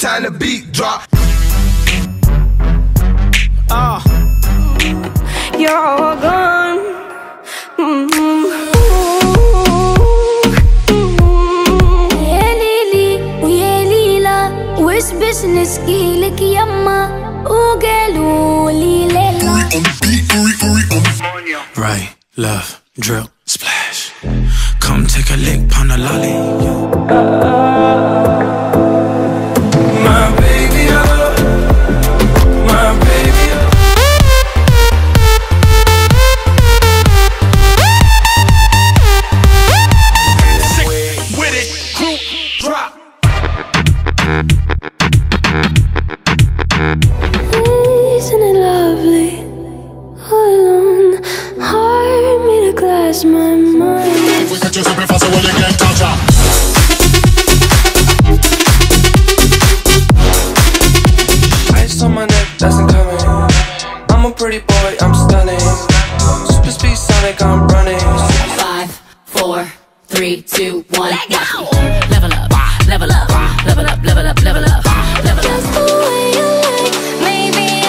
time the beat drop. Uh. You're all gone. Mm -hmm. business kilik yamma ugelu lilela Right, love, drill, splash Come take a lick, pound a lolly on my neck, that's. I'm a pretty boy, I'm stunning. Super speed Sonic, I'm running. Five, four, three, two, one. Let go. Level up, level up, level up, level up, level up, level Just up. the way you like, maybe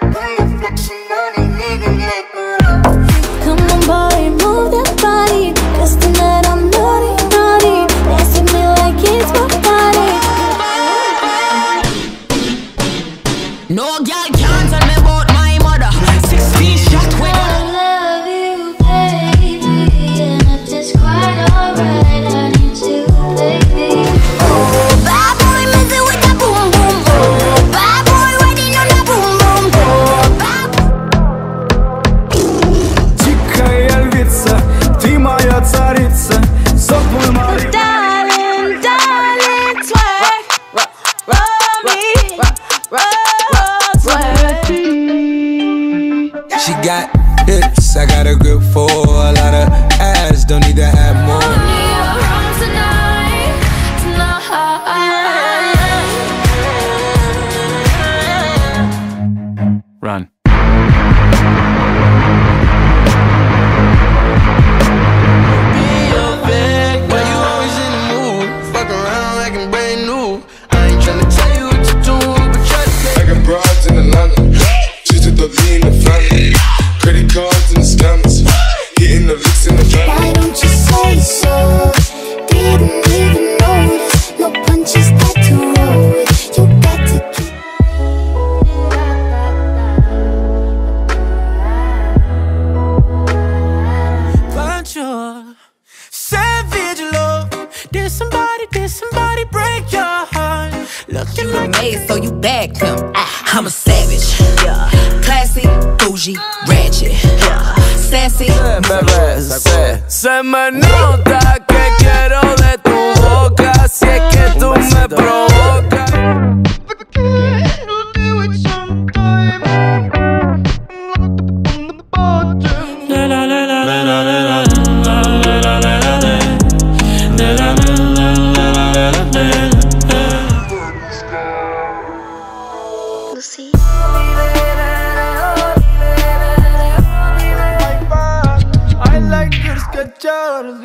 like got hips, I got a grip for a lot of ass. Don't need to have more. You like made so you bagged him. Ah, I'm a savage. Classy, bougie, ratchet. yeah. Sassy. Bebé, se, se me nota que quiero de tu boca Si es que tú me provocas